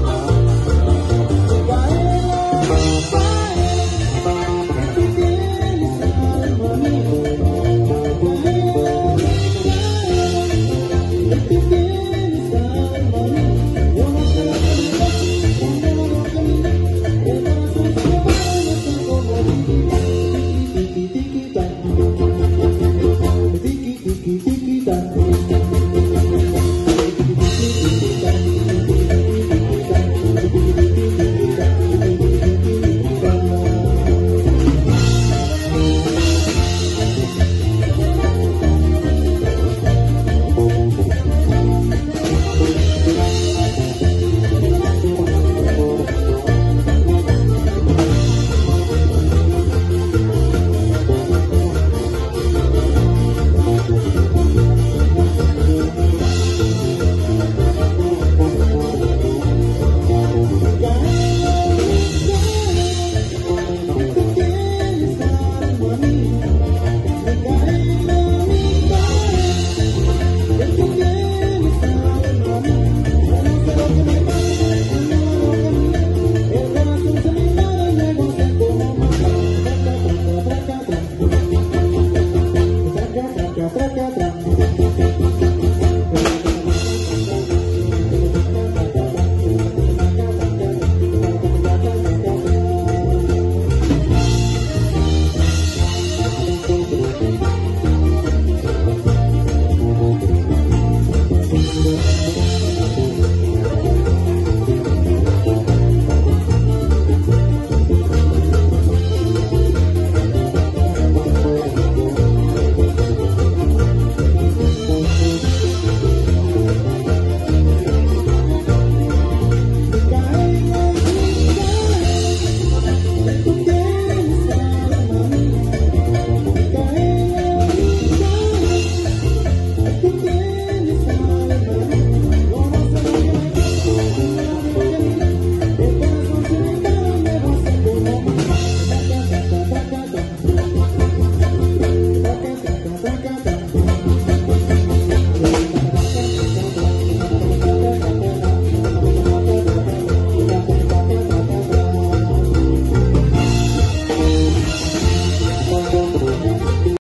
Oh.